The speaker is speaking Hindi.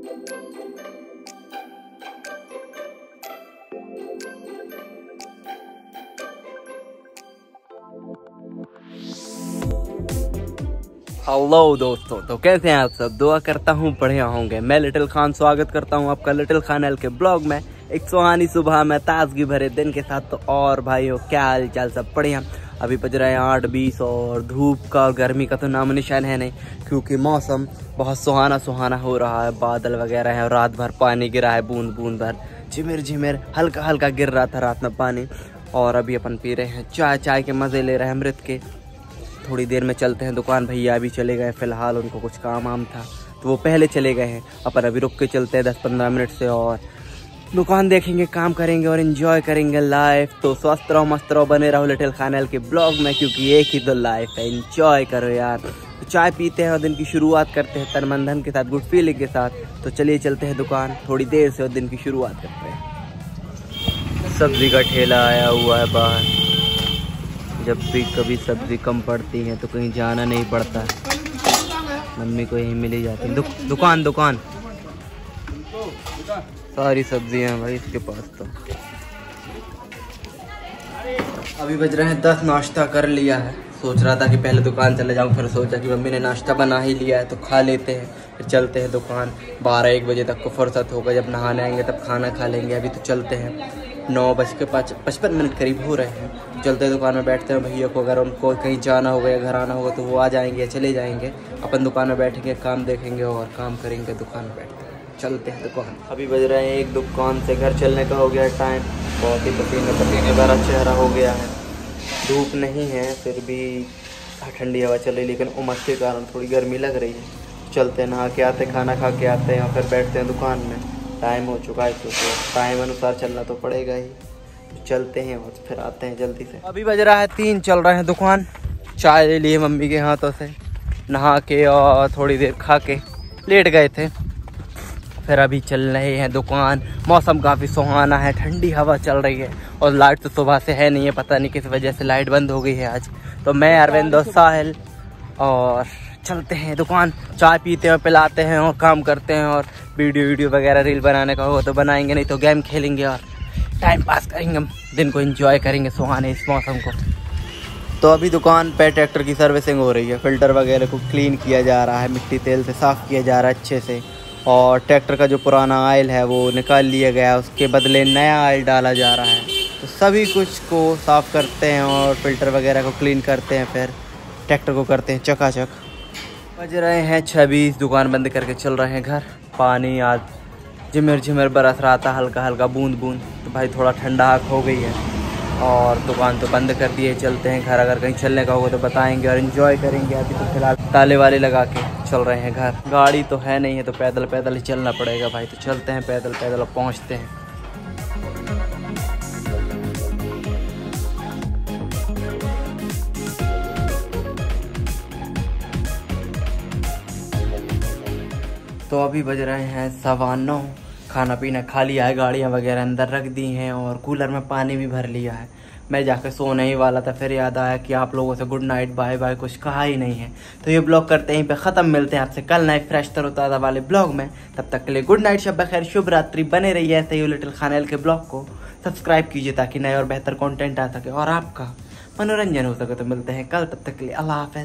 हेलो दोस्तों तो कैसे हैं आप सब? दुआ करता हूँ, बढ़िया होंगे। मैं लिटिल खान, स्वागत करता हूँ आपका लिटिल खान एल के ब्लॉग में। एक सुहानी सुबह में ताजगी भरे दिन के साथ। तो और भाइयों, क्या हाल चाल सब बढ़िया? अभी बज रहे हैं आठ बीस और धूप का और गर्मी का तो नाम निशान है नहीं, क्योंकि मौसम बहुत सुहाना सुहाना हो रहा है। बादल वगैरह है और रात भर पानी गिरा है, बूंद बूंद भर, झिमिर झिमिर, हल्का हल्का गिर रहा था रात में पानी। और अभी अपन पी रहे हैं चाय चाय के मज़े ले रहे हैं अमृत के। थोड़ी देर में चलते हैं दुकान, भैया अभी चले गए, फ़िलहाल उनको कुछ काम आम था तो वो पहले चले गए हैं। अपन अभी रुक के चलते हैं दस पंद्रह मिनट से और दुकान देखेंगे काम करेंगे और इन्जॉय करेंगे लाइफ तो स्वस्थ रहो मस्त रहो बने रहो लिटिल खानल के ब्लॉग में क्योंकि एक ही तो लाइफ है। इन्जॉय करो यार। तो चाय पीते हैं और दिन की शुरुआत करते हैं तन मन धन के साथ गुड फीलिंग के साथ। तो चलिए चलते हैं दुकान थोड़ी देर से और दिन की शुरुआत करते हैं। सब्ज़ी का ठेला आया हुआ है बाहर। जब भी कभी सब्ज़ी कम पड़ती है तो कहीं जाना नहीं पड़ता। मम्मी को यहीं मिली जाती है। दु, दुकान दुकान। सारी सब्ज़ियाँ भाई इसके पास तो। अभी बज रहे हैं दस, नाश्ता कर लिया है। सोच रहा था कि पहले दुकान चले जाऊँ, फिर सोचा कि मम्मी ने नाश्ता बना ही लिया है तो खा लेते हैं, फिर चलते हैं दुकान। बारह एक बजे तक को फुर्सत होगा, जब नहाने आएँगे तब खाना खा लेंगे। अभी तो चलते हैं। नौ बज के पाँच, पचपन मिनट करीब हो रहे हैं। चलते दुकान में, बैठते हैं भैया को। अगर उनको कहीं जाना होगा या घर आना होगा तो वो आ जाएँगे चले जाएँगे। अपन दुकान में बैठेंगे, काम देखेंगे और काम करेंगे, दुकान में बैठते हैं। चलते हैं दुकान। अभी बज रहे हैं एक दुकान से, घर चलने का हो गया टाइम बहुत ही पसीने पसीने भरा चेहरा हो गया है। धूप नहीं है, फिर भी ठंडी हवा चल रही लेकिन उमस के कारण थोड़ी गर्मी लग रही है। चलते नहा के आते खाना खा के आते हैं, और फिर बैठते हैं दुकान में। टाइम हो चुका है, क्योंकि टाइम अनुसार चलना तो पड़ेगा ही। चलते हैं और फिर आते हैं जल्दी से। अभी बज रहा है तीन, चल रहे हैं दुकान। चाय ले लिए मम्मी के हाथों से। नहा के और थोड़ी देर खा के लेट गए थे। फिर अभी चल रहे हैं दुकान। मौसम काफ़ी सुहाना है ठंडी हवा चल रही है और लाइट तो सुबह से है नहीं है पता नहीं किस वजह से लाइट बंद हो गई है आज। तो मैं अरविंद और साहिल और चलते हैं दुकान। चाय पीते हैं पिलाते हैं और काम करते हैं और वीडियो वीडियो वगैरह रील बनाने का हो तो बनाएँगे नहीं तो गेम खेलेंगे और टाइम पास करेंगे हम। दिन को एंजॉय करेंगे सुहाने इस मौसम को। तो अभी दुकान पे ट्रैक्टर की सर्विसिंग हो रही है। फ़िल्टर वगैरह को क्लीन किया जा रहा है मिट्टी तेल से साफ़ किया जा रहा है अच्छे से। और ट्रैक्टर का जो पुराना आयल है वो निकाल लिया गया, उसके बदले नया आयल डाला जा रहा है। तो सभी कुछ को साफ़ करते हैं और फ़िल्टर वगैरह को क्लीन करते हैं, फिर ट्रैक्टर को करते हैं चकाचक। बज रहे हैं छब्बीस दुकान बंद करके चल रहे हैं घर। पानी आज झिमर झिमर बरस रहा था हल्का हल्का बूंद बूंद तो भाई थोड़ा ठंडा हो गई है और दुकान तो बंद कर दिए, चलते हैं घर। अगर कहीं चलने का होगा तो बताएँगे और इन्जॉय करेंगे अभी तो फ़िलहाल ताले वाले लगा के। चल रहे हैं घर। गाड़ी तो है नहीं है तो पैदल पैदल ही चलना पड़ेगा भाई। तो चलते हैं, पैदल पैदल पहुँचते हैं। तो अभी बज रहे हैं सवा नौ। खाना पीना खा लिया है, गाड़ियाँ वगैरह अंदर रख दी हैं और कूलर में पानी भी भर लिया है। मैं जाकर सोने ही वाला था, फिर याद आया कि आप लोगों से गुड नाइट बाय बाय कुछ कहा ही नहीं है। तो ये ब्लॉग करते हैं पे ख़त्म, मिलते हैं आपसे कल नए फ्रेश तरोताज़ा वाले ब्लॉग में। तब तक के लिए गुड नाइट शब खैर शुभ रात्रि, बने रही है सही लिटिल खानेल के ब्लॉग को। सब्सक्राइब कीजिए ताकि नए और बेहतर कॉन्टेंट आ सके और आपका मनोरंजन हो सके। तो मिलते हैं कल, तब तक के लिए अल्लाह हाफ़